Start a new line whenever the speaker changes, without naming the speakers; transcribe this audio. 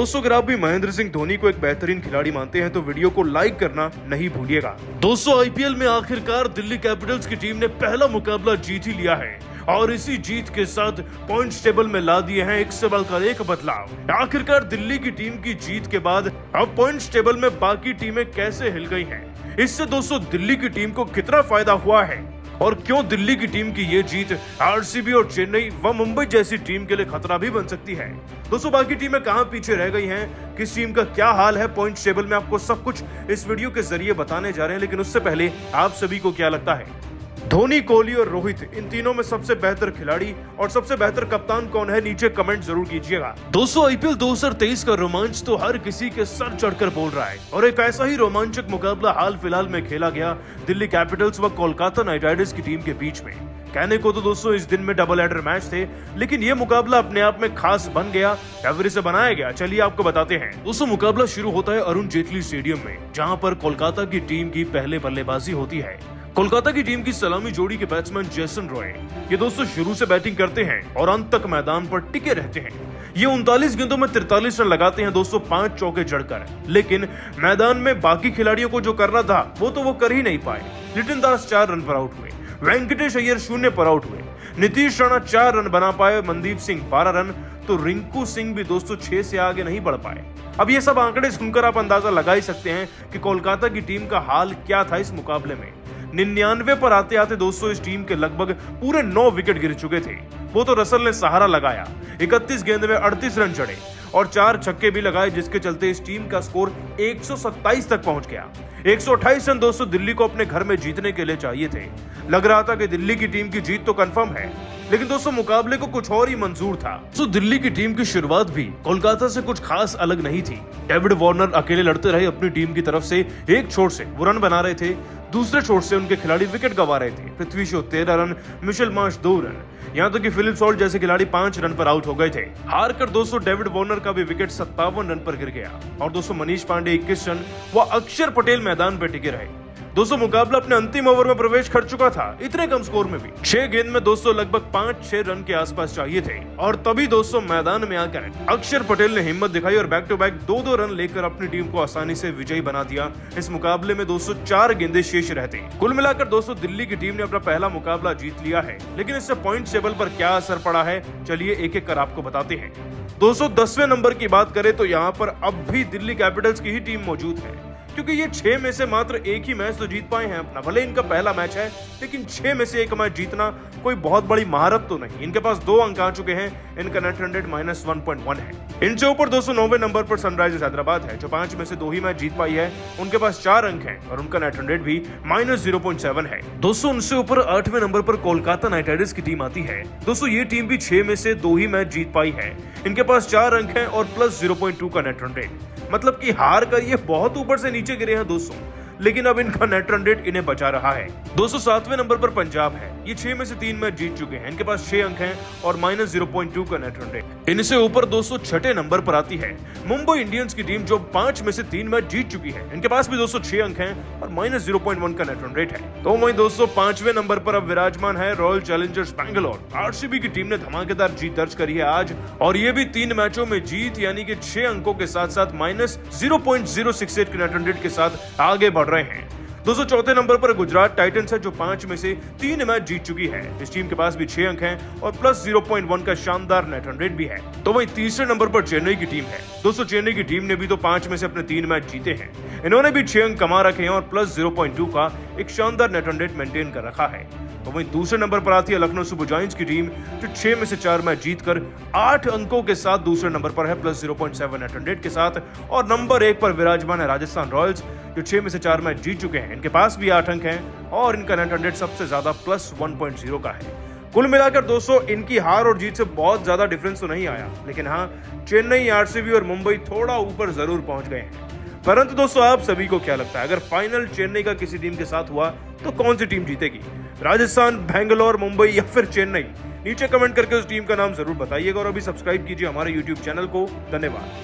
दोस्तों, अगर आप भी महेंद्र सिंह धोनी को एक बेहतरीन खिलाड़ी मानते हैं तो वीडियो को लाइक करना नहीं भूलिएगा। दोस्तों आईपीएल में आखिरकार दिल्ली कैपिटल्स की टीम ने पहला मुकाबला जीत ही लिया है और इसी जीत के साथ पॉइंट्स टेबल में ला दिए हैं एक से बढ़कर एक बदलाव। आखिरकार दिल्ली की टीम की जीत के बाद अब पॉइंट्स टेबल में बाकी टीमें कैसे हिल गई हैं? इससे दोस्तों, दिल्ली की टीम को कितना फ़ायदा हुआ है? और क्यों दिल्ली की टीम की ये जीत आरसीबी और चेन्नई व मुंबई जैसी टीम के लिए खतरा भी बन सकती है? दोस्तों, बाकी टीमें कहाँ पीछे रह गई हैं? किस टीम का क्या हाल है? पॉइंट टेबल में आपको सब कुछ इस वीडियो के ज़रिए बताने जा रहे हैं, लेकिन उससे पहले आप सभी को क्या लगता है? धोनी, कोहली और रोहित, इन तीनों में सबसे बेहतर खिलाड़ी और सबसे बेहतर कप्तान कौन है, नीचे कमेंट ज़रूर कीजिएगा। दोस्तों आईपीएल 2023 का रोमांच तो हर किसी के सर चढ़कर बोल रहा है। और एक ऐसा ही रोमांचक मुकाबला हाल फ़िलहाल में खेला गया दिल्ली कैपिटल्स व कोलकाता नाइट राइडर्स की टीम के बीच में। कहने को तो दोस्तों इस दिन में डबल एडर मैच थे, लेकिन ये मुकाबला अपने आप में खास बन गया या से बनाया गया। चलिए आपको बताते हैं। दोस्तों, मुकाबला शुरू होता है अरुण जेटली स्टेडियम में, जहाँ पर कोलकाता की टीम की पहले बल्लेबाजी होती है। कोलकाता की टीम की सलामी जोड़ी के बैट्समैन जैसन रॉय। ये दोस्तों शुरू से बैटिंग करते हैं और अंत तक मैदान पर टिके रहते हैं। ये उनतालीस गेंदों में तिरतालीस रन लगाते हैं, दोस्तों पाँच चौके जड़कर। लेकिन मैदान में बाकी खिलाड़ियों को जो करना था, वो तो वो कर ही नहीं पाए। लिटिन दास चार रन पर आउट हुए। वेंकटेश अय्यर शून्य पर आउट हुए। नीतीश राणा चार रन बना पाए, मनदीप सिंह बारह रन। तो रिंकू सिंह भी दोस्तों छह से आगे नहीं बढ़ पाए। अब ये सब आंकड़े सुनकर आप अंदाज़ा लगा ही सकते हैं कि कोलकाता की टीम का हाल क्या था इस मुकाबले में। निन्यानवे पर आते आते दोस्तों इस टीम के लगभग पूरे नौ विकेट गिर चुके थे। वो तो रसल ने सहारा लगाया। इकतीस गेंद में अड़तीस रन चढ़े और चार छक्के भी लगाए, जिसके चलते इस टीम का स्कोर 127 तक पहुँच गया। 128 रन दोस्तों दिल्ली को अपने घर में जीतने के लिए चाहिए थे। लग रहा था कि दिल्ली की टीम की जीत तो कंफर्म है, लेकिन दोस्तों मुकाबले को कुछ और ही मंजूर था। तो दिल्ली की टीम की शुरुआत भी कोलकाता से कुछ खास अलग नहीं थी। डेविड वार्नर अकेले लड़ते रहे अपनी टीम की तरफ़ से, एक छोर से वो रन बना रहे थे। दूसरे छोर से उनके खिलाड़ी विकेट गवा रहे थे। पृथ्वी शो तेरह रन, मिशेल मार्श दो रन। यहाँ तक कि फिलिप सॉल्ट जैसे खिलाड़ी पाँच रन पर आउट हो गए थे। हार कर दोस्तों डेविड वार्नर का भी विकेट सत्तावन रन पर गिर गया। और दोस्तों मनीष पांडे इक्कीस रन व अक्षर पटेल मैदान पर टिके रहे। दोस्तों मुकाबला अपने अंतिम ओवर में प्रवेश कर चुका था। इतने कम स्कोर में भी। छह गेंद में दोस्तों लगभग पाँच छह रन के आसपास चाहिए थे। और तभी दोस्तों मैदान में आकर अक्षर पटेल ने हिम्मत दिखाई और बैक टू बैक दो दो रन लेकर अपनी टीम को आसानी से विजयी बना दिया। इस मुकाबले में दोस्तों चार गेंदे शेष रहते। कुल मिलाकर दोस्तों दिल्ली की टीम ने अपना पहला मुकाबला जीत लिया है। लेकिन इससे पॉइंट टेबल पर क्या असर पड़ा है? चलिए एक एक कर आपको बताते हैं। दोस्तों दसवें नंबर की बात करें तो यहाँ पर अब भी दिल्ली कैपिटल्स की ही टीम मौजूद है। क्योंकि ये छह में से मात्र एक ही मैच तो जीत पाए हैं अपना। भले इनका पहला मैच है, लेकिन छह में से एक मैच जीतना कोई बहुत बड़ी महारत तो नहीं। इनके पास दो अंक आ चुके हैं, इनका net hundred minus one point one है। इनसे ऊपर दो सौ नौवे नंबर पर सनराइजर्स हैदराबाद है, जो पाँच में से दो ही मैच जीत पाई है। उनके पास चार अंक है और उनका नेट हंड्रेड भी माइनस ज़ीरो पॉइंट सेवन है। दोस्तों उनसे ऊपर आठवें नंबर पर कोलकाता नाइट राइडर्स की टीम आती है। दोस्तों ये टीम भी छह में से दो ही मैच जीत पाई है। इनके पास चार अंक है और प्लस ज़ीरो पॉइंट टू का नेट हंड्रेड। मतलब की हार कर ये बहुत ऊपर से नीचे गिरे हैं दोस्तों। लेकिन अब इनका नेट रन रेट इन्हें बचा रहा है। दो नंबर पर पंजाब है। ये छह में से तीन मैच जीत चुके हैं। इनके पास छह अंक हैं और माइनस ज़ीरो पॉइंट टू का नेट रन रेट इनसे ऊपर दो छठे नंबर पर आती है। मुंबई इंडियंस की टीम जो पाँच में से तीन मैच जीत चुकी है, इनके पास भी दो सौ छह अंक हैं और माइनस ज़ीरो पॉइंट वन का नेट रन रेट है। तो वही दोस्तों पाँचवें नंबर पर अब विराजमान है रॉयल चैलेंजर्स बैंगलोर आरसीबी की टीम ने धमाकेदार जीत दर्ज करी है आज और ये भी तीन मैचों में जीत, यानी कि छह अंकों के साथ साथ minus zero point zero six eight के नेट रन रेट के साथ आगे बढ़ रहे हैं। दोस्तों चौथे नंबर पर गुजरात टाइटंस है, जो पाँच में से तीन मैच जीत चुकी है। इस टीम के पास भी छह अंक हैं और प्लस 0.1 का शानदार नेट रेट भी है। तो वही तीसरे नंबर पर चेन्नई की टीम है। दोस्तों चेन्नई की टीम ने भी तो पाँच में से अपने तीन मैच जीते हैं। इन्होंने भी छह अंक कमा रखे हैं और प्लस ज़ीरो का एक शानदार नेट रेट मेंटेन कर रखा है। तो वहीं दूसरे नंबर पर आती है लखनऊ सुपर जॉइंट्स की टीम, जो छह में से चार मैच जीतकर आठ अंकों के साथ दूसरे नंबर पर है plus zero point seven hundred के साथ। और नंबर एक पर विराजमान है राजस्थान रॉयल्स जो छह में से चार मैच जीत चुके हैं। इनके पास भी आठ अंक हैं और इनका नेट हंड्रेड सबसे ज़्यादा प्लस वन पॉइंट ज़ीरो का है। कुल मिलाकर दोस्तों, इनकी हार और जीत से बहुत ज़्यादा डिफरेंस तो नहीं आया। लेकिन हाँ चेन्नई, आरसीबी और मुंबई थोड़ा ऊपर ज़रूर पहुँच गए हैं। परंतु दोस्तों, आप सभी को क्या लगता है? अगर फाइनल चेन्नई का किसी टीम के साथ हुआ तो कौन सी टीम जीतेगी? राजस्थान, बेंगलोर, मुंबई या फिर चेन्नई? नीचे कमेंट करके उस टीम का नाम ज़रूर बताइएगा और अभी सब्सक्राइब कीजिए हमारे यूट्यूब चैनल को। धन्यवाद।